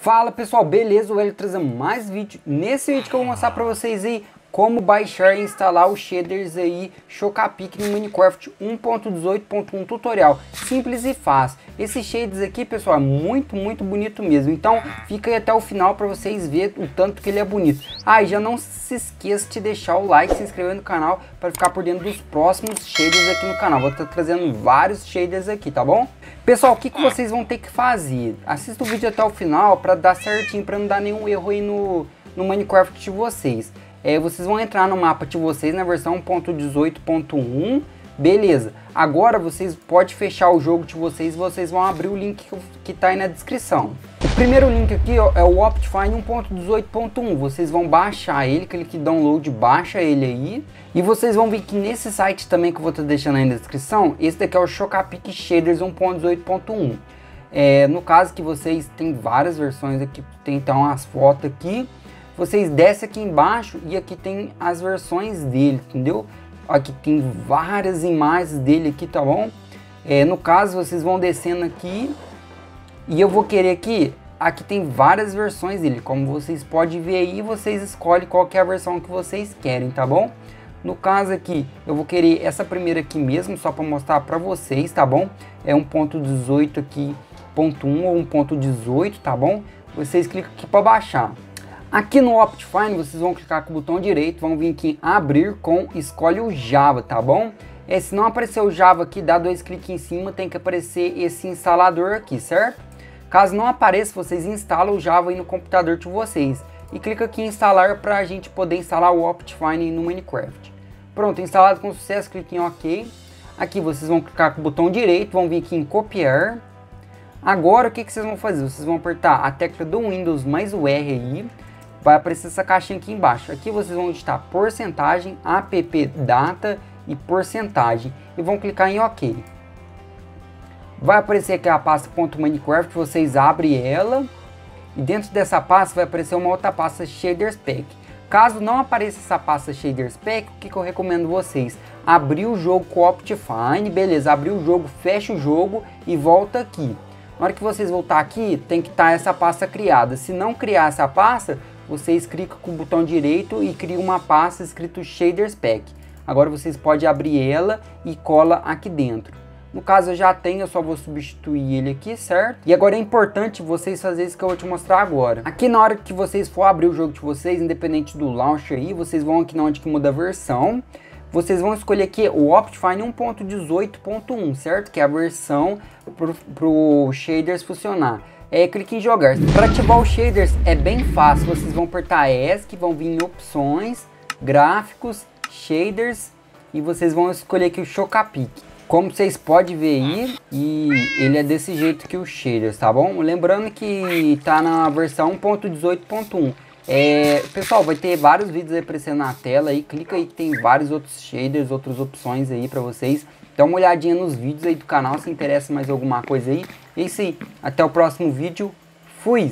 Fala pessoal, beleza? O Hélio trazendo mais vídeo. Nesse vídeo que eu vou mostrar pra vocês aí como baixar e instalar os shaders aí Chocapic no Minecraft 1.18.1 tutorial. Simples e fácil. Esse shaders aqui, pessoal, é muito, muito bonito mesmo. Então, fica aí até o final para vocês verem o tanto que ele é bonito. Ah, e já não se esqueça de deixar o like, se inscrever no canal para ficar por dentro dos próximos shaders aqui no canal. Vou estar trazendo vários shaders aqui, tá bom? Pessoal, o que, que vocês vão ter que fazer? Assista o vídeo até o final para dar certinho, para não dar nenhum erro aí no, no Minecraft de vocês é, vocês vão entrar no mapa de vocês na versão 1.18.1, beleza. Agora vocês podem fechar o jogo de vocês vocês vão abrir o link que está aí na descrição. O primeiro link aqui ó, é o Optifine 1.18.1, vocês vão baixar ele, clique em download, baixa ele aí. E vocês vão ver que nesse site também que eu vou estar deixando aí na descrição, esse daqui é o Chocapic Shaders 1.18.1. É, no caso que vocês tem várias versões aqui, tem então as fotos aqui, vocês descem aqui embaixo e aqui tem as versões dele, entendeu? Aqui tem várias imagens dele aqui, tá bom? É, no caso, vocês vão descendo aqui e eu vou querer aqui, aqui tem várias versões dele, como vocês podem ver aí, vocês escolhem qual é a versão que vocês querem, tá bom? No caso aqui, eu vou querer essa primeira aqui mesmo, só para mostrar para vocês, tá bom? É 1.18 aqui, ponto .1 ou 1.18, tá bom? Vocês clicam aqui para baixar. Aqui no Optifine vocês vão clicar com o botão direito, vão vir aqui em abrir com escolhe o Java, tá bom? É, se não aparecer o Java aqui, dá dois cliques em cima, tem que aparecer esse instalador aqui, certo? Caso não apareça, vocês instalam o Java aí no computador de vocês. E clica aqui em instalar para a gente poder instalar o Optifine no Minecraft. Pronto, instalado com sucesso, clique em OK. Aqui vocês vão clicar com o botão direito, vão vir aqui em copiar. Agora o que, que vocês vão fazer? Vocês vão apertar a tecla do Windows mais o R aí vai aparecer essa caixinha aqui embaixo. Aqui vocês vão digitar porcentagem, app data e porcentagem e vão clicar em OK. Vai aparecer aqui a pasta .minecraft, vocês abrem ela e dentro dessa pasta vai aparecer uma outra pasta Shaders Pack. Caso não apareça essa pasta Shaders Pack, o que, que eu recomendo vocês? Abrir o jogo com Optifine, beleza, abrir o jogo, fecha o jogo e volta aqui. Na hora que vocês voltar aqui, tem que estar tá essa pasta criada. Se não criar essa pasta, vocês clicam com o botão direito e cria uma pasta escrito Shaders Pack. Agora vocês podem abrir ela e cola aqui dentro. No caso eu já tenho, eu só vou substituir ele aqui, certo? E agora é importante vocês fazerem isso que eu vou te mostrar agora. Aqui na hora que vocês for abrir o jogo de vocês, independente do launcher aí, vocês vão aqui na onde que muda a versão. Vocês vão escolher aqui o Optifine 1.18.1, certo? Que é a versão para o shaders funcionar é, clique em jogar. Para ativar os shaders é bem fácil, vocês vão apertar ESC, vão vir em opções, gráficos, shaders e vocês vão escolher aqui o Chocapic. Como vocês podem ver aí, e ele é desse jeito que o shaders, tá bom? Lembrando que tá na versão 1.18.1. É, pessoal, vai ter vários vídeos aparecendo na tela aí, clica aí, tem vários outros shaders, outras opções aí para vocês. Dá uma olhadinha nos vídeos aí do canal se interessa mais alguma coisa aí. É isso aí, até o próximo vídeo. Fui!